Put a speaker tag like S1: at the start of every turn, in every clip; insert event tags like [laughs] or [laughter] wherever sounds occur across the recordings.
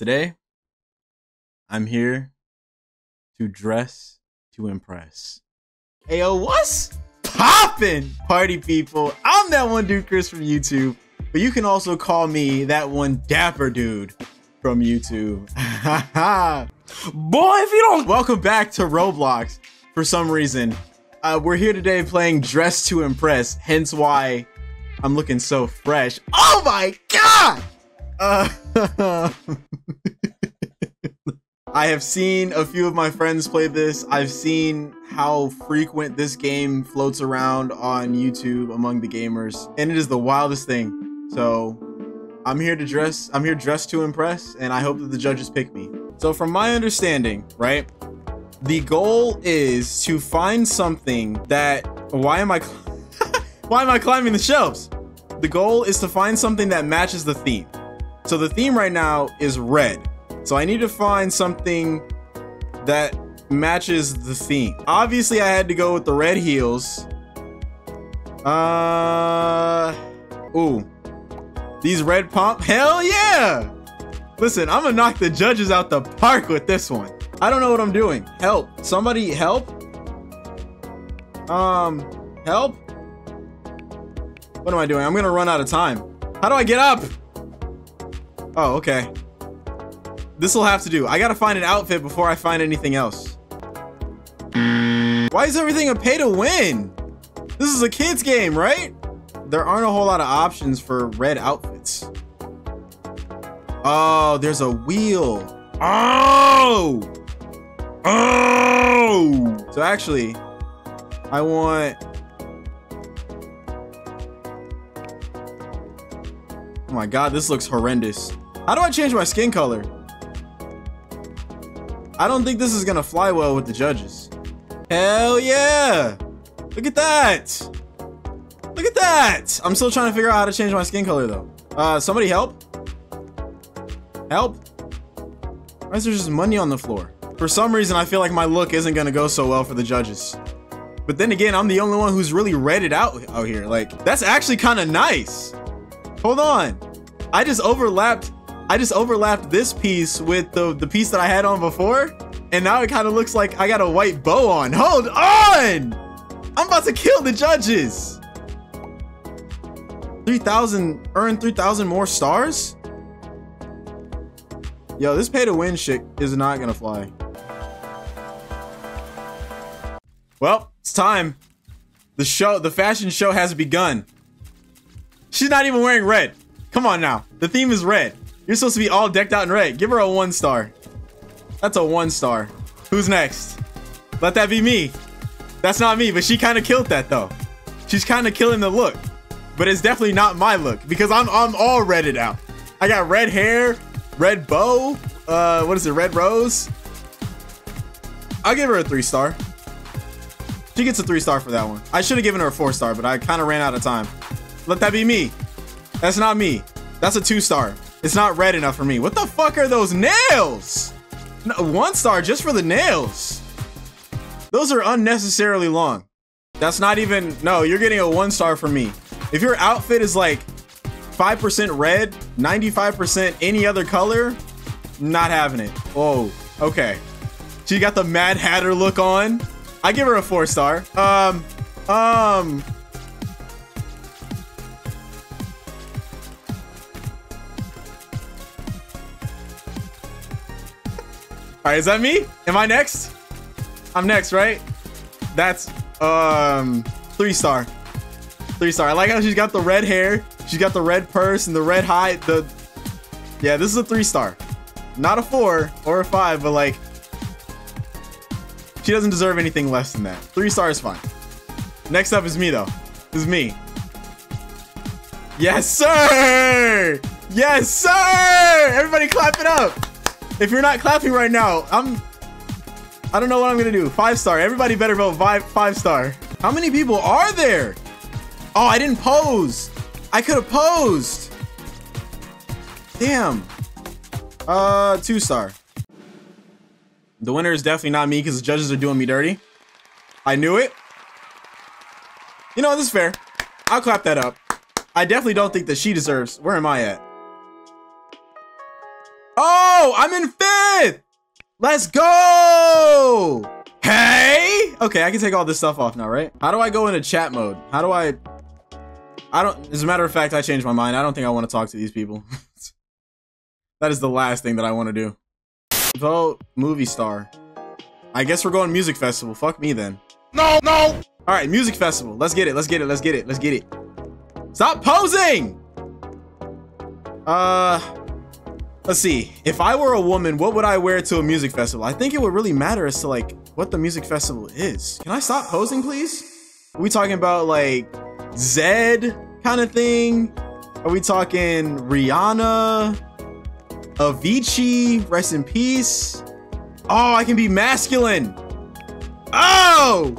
S1: Today, I'm here to dress to impress. Ayo, what's poppin', party people? I'm that one dude, Chris from YouTube, but you can also call me that one dapper dude from YouTube. [laughs] Boy, if you don't. Welcome back to Roblox. For some reason, uh, we're here today playing Dress to Impress, hence why I'm looking so fresh. Oh my god! Uh, [laughs] I have seen a few of my friends play this. I've seen how frequent this game floats around on YouTube among the gamers, and it is the wildest thing. So, I'm here to dress. I'm here dressed to impress, and I hope that the judges pick me. So, from my understanding, right, the goal is to find something that. Why am I? [laughs] why am I climbing the shelves? The goal is to find something that matches the theme. So the theme right now is red. So I need to find something that matches the theme. Obviously, I had to go with the red heels. Uh, ooh, these red pump. Hell yeah! Listen, I'm gonna knock the judges out the park with this one. I don't know what I'm doing. Help! Somebody help! Um, help! What am I doing? I'm gonna run out of time. How do I get up? Oh, okay. This will have to do. I gotta find an outfit before I find anything else. Why is everything a pay to win? This is a kid's game, right? There aren't a whole lot of options for red outfits. Oh, there's a wheel. Oh! Oh! So actually, I want... Oh my god, this looks horrendous. How do I change my skin color? I don't think this is gonna fly well with the judges. Hell yeah! Look at that! Look at that! I'm still trying to figure out how to change my skin color though. Uh, somebody help? Help? Why is there just money on the floor? For some reason, I feel like my look isn't gonna go so well for the judges. But then again, I'm the only one who's really read it out out here. Like, that's actually kind of nice. Hold on. I just overlapped I just overlapped this piece with the, the piece that I had on before. And now it kind of looks like I got a white bow on. Hold on! I'm about to kill the judges. 3,000, earn 3,000 more stars? Yo, this pay to win shit is not gonna fly. Well, it's time. The show, the fashion show has begun. She's not even wearing red. Come on now. The theme is red. You're supposed to be all decked out in red. Give her a one star. That's a one star. Who's next? Let that be me. That's not me, but she kind of killed that though. She's kind of killing the look, but it's definitely not my look because I'm I'm all redded out. I got red hair, red bow. Uh, what is it? Red rose. I'll give her a three star. She gets a three star for that one. I should have given her a four star, but I kind of ran out of time. Let that be me. That's not me. That's a two star. It's not red enough for me. What the fuck are those nails? No, one star just for the nails. Those are unnecessarily long. That's not even, no, you're getting a one star from me. If your outfit is like 5% red, 95% any other color, not having it. Oh, okay. She got the Mad Hatter look on. I give her a four star. Um, um, All right, is that me? Am I next? I'm next, right? That's um three star. Three star. I like how she's got the red hair. She's got the red purse and the red high. The yeah, this is a three star. Not a four or a five, but like she doesn't deserve anything less than that. Three star is fine. Next up is me though. This is me. Yes, sir! Yes, sir! Everybody clap it up! If you're not clapping right now, I'm... I don't know what I'm gonna do. Five star. Everybody better vote five, five star. How many people are there? Oh, I didn't pose. I could have posed. Damn. Uh, two star. The winner is definitely not me because the judges are doing me dirty. I knew it. You know, this is fair. I'll clap that up. I definitely don't think that she deserves. Where am I at? Go! I'm in fifth! Let's go! Hey! Okay, I can take all this stuff off now, right? How do I go into chat mode? How do I... I don't... As a matter of fact, I changed my mind. I don't think I want to talk to these people. [laughs] that is the last thing that I want to do. Vote movie star. I guess we're going music festival. Fuck me then.
S2: No, no!
S1: All right, music festival. Let's get it. Let's get it. Let's get it. Let's get it. Stop posing! Uh... Let's see. If I were a woman, what would I wear to a music festival? I think it would really matter as to like what the music festival is. Can I stop posing, please? Are we talking about like Zedd kind of thing? Are we talking Rihanna? Avicii? Rest in peace? Oh, I can be masculine. Oh!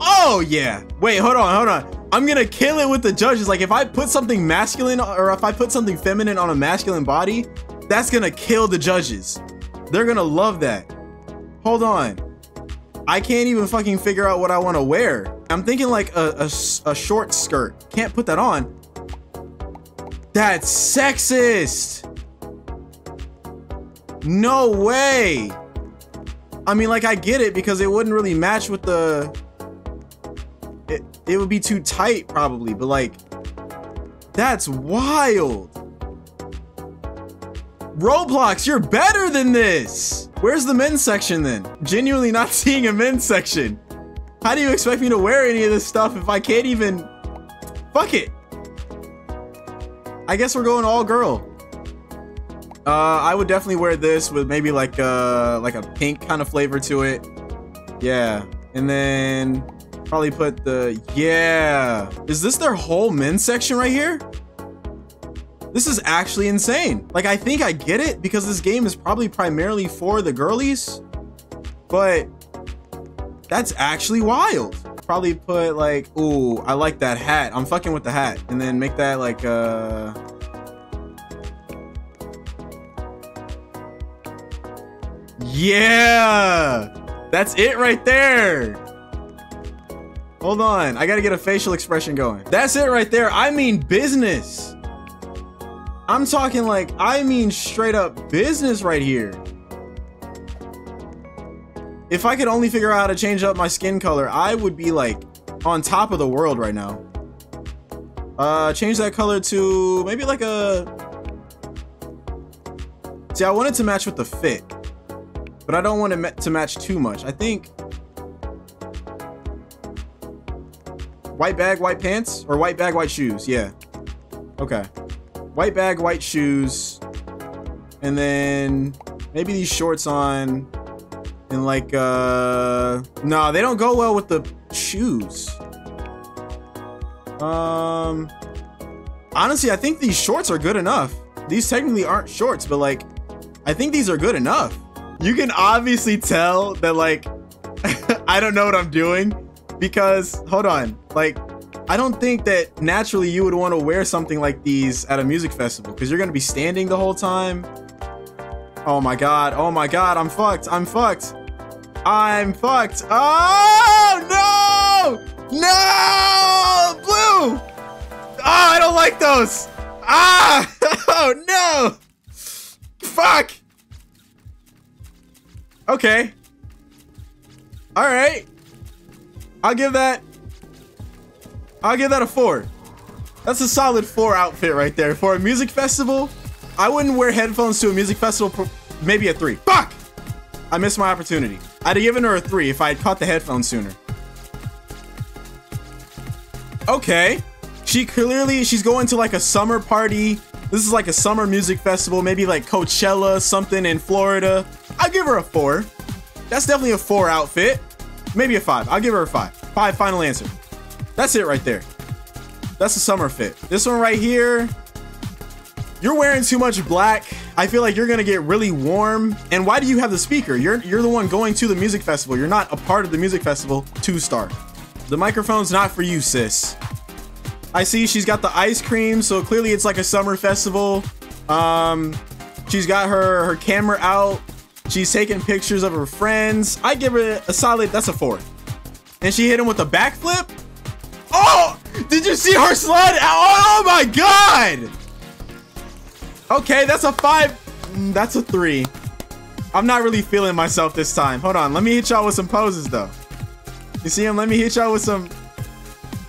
S1: Oh, yeah. Wait, hold on, hold on. I'm gonna kill it with the judges. Like, if I put something masculine or if I put something feminine on a masculine body, that's gonna kill the judges. They're gonna love that. Hold on. I can't even fucking figure out what I want to wear. I'm thinking like a, a, a short skirt. Can't put that on. That's sexist. No way. I mean, like, I get it because it wouldn't really match with the... It, it would be too tight, probably, but, like, that's wild. Roblox, you're better than this! Where's the men's section then? Genuinely not [laughs] seeing a men's section. How do you expect me to wear any of this stuff if I can't even... Fuck it. I guess we're going all girl. Uh, I would definitely wear this with maybe like uh like a pink kind of flavor to it. Yeah, and then probably put the yeah. Is this their whole men's section right here? This is actually insane. Like, I think I get it because this game is probably primarily for the girlies, but that's actually wild. Probably put like, ooh, I like that hat. I'm fucking with the hat. And then make that like, uh, yeah, that's it right there. Hold on, I gotta get a facial expression going. That's it right there. I mean business. I'm talking like, I mean straight up business right here. If I could only figure out how to change up my skin color, I would be like on top of the world right now. Uh, change that color to maybe like a... See, I want it to match with the fit, but I don't want it to match too much. I think white bag, white pants, or white bag, white shoes. Yeah. Okay white bag, white shoes, and then maybe these shorts on, and like, uh, no, they don't go well with the shoes. Um, honestly, I think these shorts are good enough. These technically aren't shorts, but like, I think these are good enough. You can obviously tell that like, [laughs] I don't know what I'm doing because, hold on, like, I don't think that naturally you would want to wear something like these at a music festival because you're going to be standing the whole time. Oh my god. Oh my god. I'm fucked. I'm fucked. I'm fucked. Oh no! No! Blue! Oh, I don't like those. Ah! [laughs] Oh no! Fuck! Okay. All right. I'll give that I'll give that a four. That's a solid four outfit right there. For a music festival, I wouldn't wear headphones to a music festival, maybe a three. Fuck! I missed my opportunity. I'd have given her a three if I had caught the headphones sooner. Okay. She clearly, she's going to like a summer party. This is like a summer music festival, maybe like Coachella, something in Florida. I'll give her a four. That's definitely a four outfit. Maybe a five. I'll give her a five. Five, final answer. That's it right there. That's a summer fit. This one right here, you're wearing too much black. I feel like you're gonna get really warm. And why do you have the speaker? You're you're the one going to the music festival. You're not a part of the music festival two star. The microphone's not for you, sis. I see she's got the ice cream, so clearly it's like a summer festival. Um, she's got her her camera out. She's taking pictures of her friends. I give her a solid, that's a four. And she hit him with a backflip. Oh! Did you see her slide? Oh, my god! Okay, that's a five. Mm, that's a three. I'm not really feeling myself this time. Hold on. Let me hit y'all with some poses, though. You see him? Let me hit y'all with some...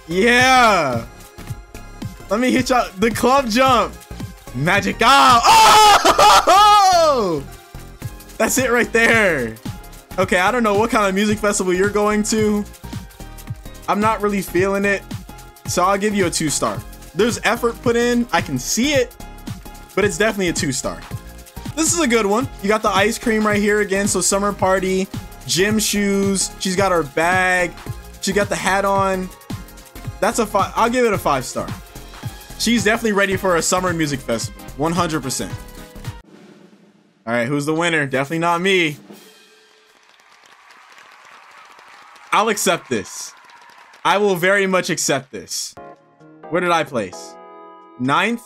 S1: Yeah. Let me hit y'all... The club jump. Magic. Oh! oh! That's it right there. Okay, I don't know what kind of music festival you're going to. I'm not really feeling it. So I'll give you a two star. There's effort put in. I can see it, but it's definitely a two star. This is a good one. You got the ice cream right here again. So summer party, gym shoes. She's got her bag. She got the hat on. That's a five. I'll give it a five star. She's definitely ready for a summer music festival. 100%. All right, who's the winner? Definitely not me. I'll accept this. I will very much accept this. Where did I place? Ninth?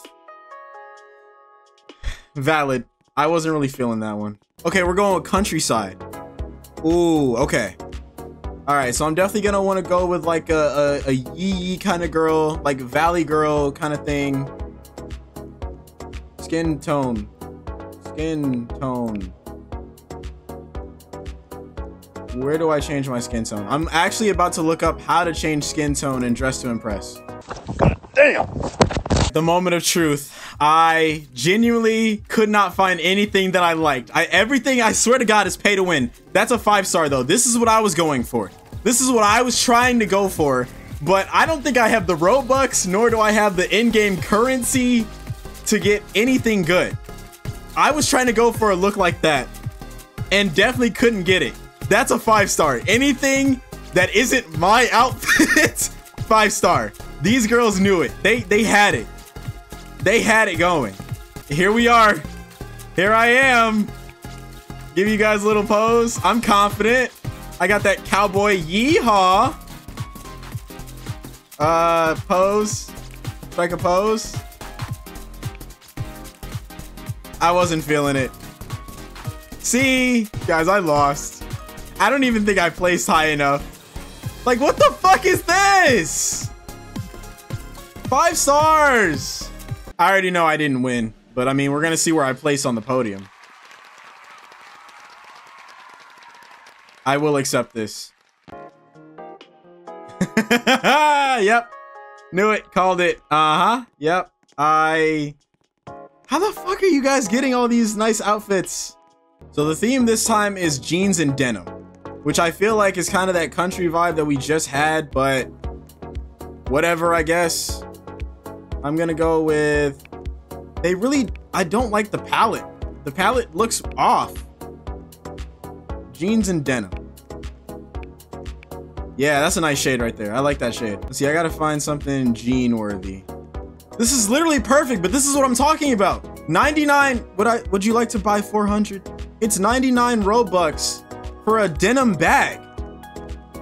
S1: Valid. I wasn't really feeling that one. Okay, we're going with countryside. Ooh, okay. All right, so I'm definitely gonna want to go with like a, a, a yee yee kind of girl, like valley girl kind of thing. Skin tone. Skin tone. Where do I change my skin tone? I'm actually about to look up how to change skin tone and Dress to Impress. God damn! The moment of truth. I genuinely could not find anything that I liked. I everything I swear to God is pay to win. That's a five star though. This is what I was going for. This is what I was trying to go for. But I don't think I have the Robux, nor do I have the in-game currency to get anything good. I was trying to go for a look like that and definitely couldn't get it. That's a five star. Anything that isn't my outfit, [laughs] five star. These girls knew it. They they had it. They had it going. Here we are. Here I am. Give you guys a little pose. I'm confident. I got that cowboy yeehaw. Uh, pose. Strike a pose. I wasn't feeling it. See, guys, I lost. I don't even think I placed high enough. Like, what the fuck is this? Five stars. I already know I didn't win, but I mean, we're gonna see where I place on the podium. I will accept this. [laughs] yep. Knew it. Called it. Uh-huh. Yep. I... How the fuck are you guys getting all these nice outfits? So the theme this time is jeans and denim which I feel like is kind of that country vibe that we just had, but whatever, I guess. I'm gonna go with. They really. I don't like the palette. The palette looks off. Jeans and denim. Yeah, that's a nice shade right there. I like that shade. See, I gotta find something jean worthy. This is literally perfect, but this is what I'm talking about. 99. Would I? Would you like to buy 400? It's 99 Robux for a denim bag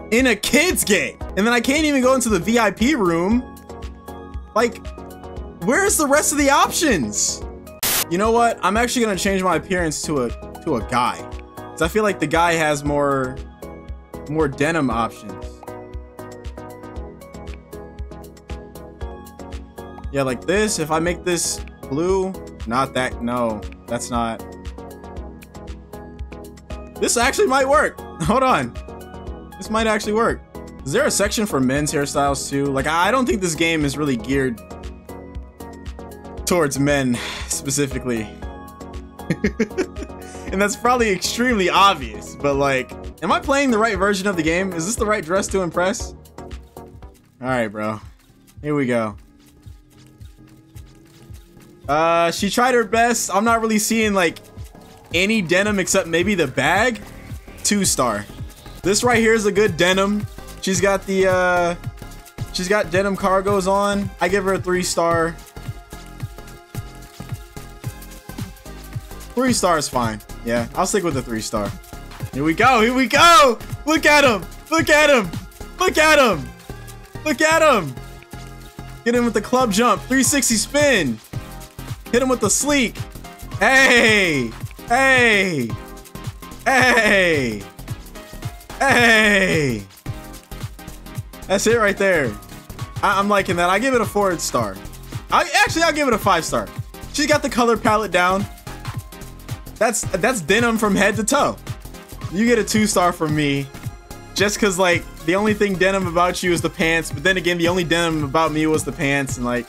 S1: in a kid's game. And then I can't even go into the VIP room. Like, where's the rest of the options? You know what? I'm actually gonna change my appearance to a to a guy. Cause I feel like the guy has more more denim options. Yeah, like this. If I make this blue, not that. No, that's not. This actually might work. [laughs] Hold on. This might actually work. Is there a section for men's hairstyles too? Like, I don't think this game is really geared towards men [sighs] specifically. [laughs] and that's probably extremely obvious, but like, am I playing the right version of the game? Is this the right dress to impress? All right, bro. Here we go. Uh, she tried her best. I'm not really seeing like any denim except maybe the bag, two star. This right here is a good denim. She's got the, uh, she's got denim cargos on. I give her a three star. Three stars fine. Yeah, I'll stick with the three star. Here we go. Here we go. Look at him. Look at him. Look at him. Look at him. Get him with the club jump. 360 spin. Hit him with the sleek. Hey. Hey! Hey! Hey! That's it right there. I am liking that. I give it a four star. I actually I'll give it a five star. She's got the color palette down. That's that's denim from head to toe. You get a two star from me. Just cause like the only thing denim about you is the pants, but then again the only denim about me was the pants and like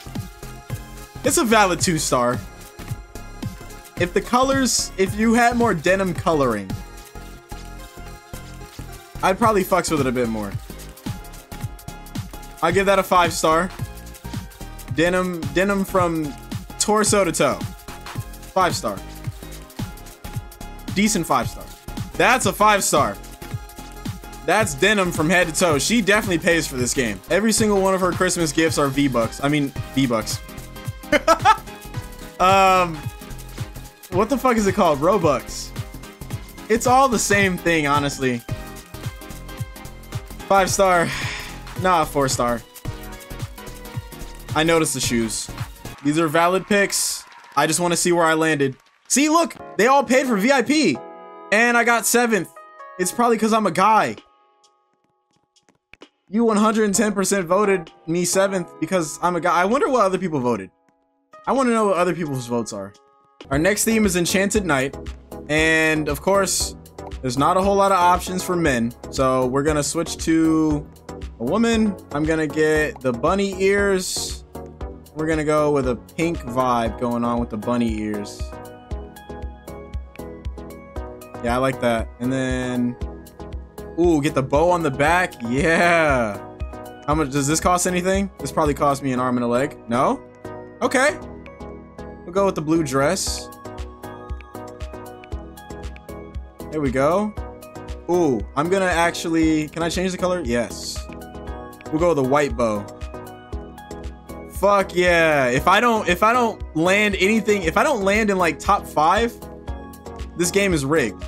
S1: it's a valid two star. If the colors, if you had more denim coloring, I'd probably fucks with it a bit more. I'll give that a five star. Denim, denim from torso to toe. Five star. Decent five star. That's a five star. That's denim from head to toe. She definitely pays for this game. Every single one of her Christmas gifts are V-Bucks. I mean, V-Bucks. [laughs] um, what the fuck is it called? Robux. It's all the same thing, honestly. Five star. Nah, four star. I noticed the shoes. These are valid picks. I just want to see where I landed. See, look, they all paid for VIP. And I got seventh. It's probably because I'm a guy. You 110% voted me seventh because I'm a guy. I wonder what other people voted. I want to know what other people's votes are. Our next theme is Enchanted Knight. And of course, there's not a whole lot of options for men. So we're to switch to a woman. I'm gonna get the bunny ears. We're gonna go with a pink vibe going on with the bunny ears. Yeah, I like that. And then, ooh, get the bow on the back. Yeah. How much does this cost anything? This probably cost me an arm and a leg. No? Okay. We'll go with the blue dress. There we go. Ooh, I'm gonna actually, can I change the color? Yes. We'll go with the white bow. Fuck yeah. If I don't if I don't land anything, if I don't land in like top 5, this game is rigged.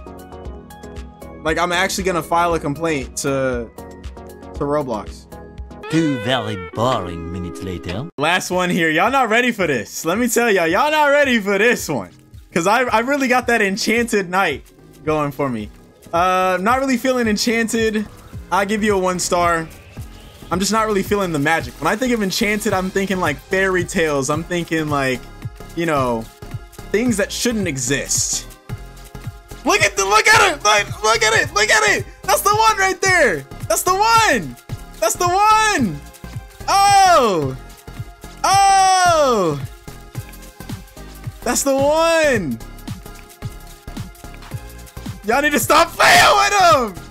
S1: Like I'm actually to file a complaint to to Roblox.
S2: Two very boring minutes later.
S1: Last one here. Y'all not ready for this. Let me tell y'all, y'all not ready for this one. Cause I I really got that enchanted knight going for me. Uh not really feeling enchanted. I'll give you a one star. I'm just not really feeling the magic. When I think of Enchanted, I'm thinking like fairy tales. I'm thinking like, you know, things that shouldn't exist. Look at the look at it! Look, look at it! Look at it! That's the one right there! That's the one! That's the one! Oh! Oh! That's the one! Y'all need to stop playing with him!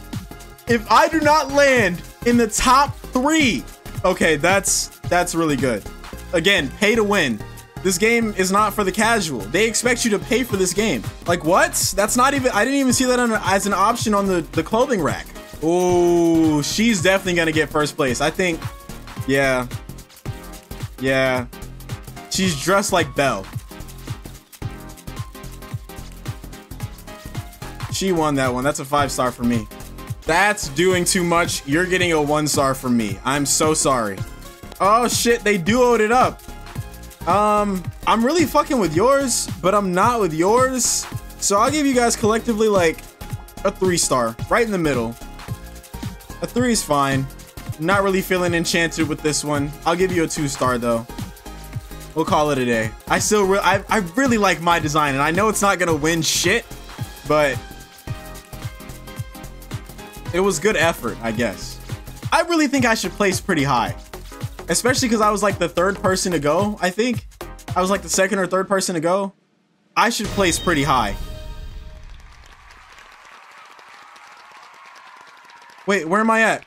S1: If I do not land in the top three. Okay, that's that's really good. Again, pay to win. This game is not for the casual. They expect you to pay for this game. Like what? That's not even, I didn't even see that as an option on the, the clothing rack. Oh, she's definitely gonna get first place. I think, yeah. Yeah. She's dressed like Belle. She won that one. That's a five star for me. That's doing too much. You're getting a one star from me. I'm so sorry. Oh shit, they duoed it up. Um, I'm really fucking with yours, but I'm not with yours. So I'll give you guys collectively like a three star, right in the middle. A three is fine. Not really feeling enchanted with this one. I'll give you a two star though. We'll call it a day. I still, re I, I really like my design, and I know it's not gonna win shit, but it was good effort, I guess. I really think I should place pretty high. Especially because I was like the third person to go, I think. I was like the second or third person to go. I should place pretty high. Wait, where am I at?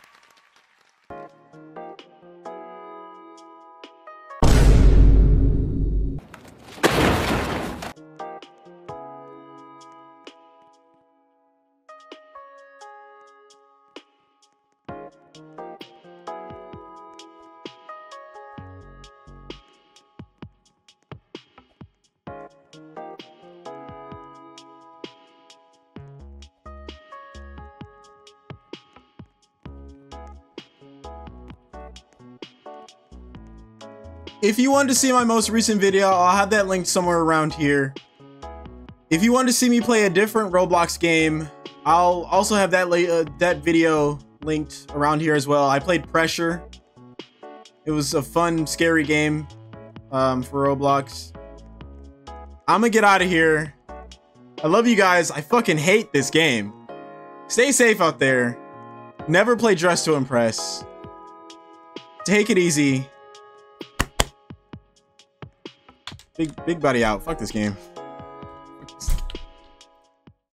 S1: If you wanted to see my most recent video, I'll have that linked somewhere around here. If you want to see me play a different Roblox game, I'll also have that uh, that video linked around here as well. I played Pressure. It was a fun, scary game um, for Roblox. I'm gonna get out of here. I love you guys. I fucking hate this game. Stay safe out there. Never play Dress to Impress. Take it easy. Big big buddy out. Fuck this game.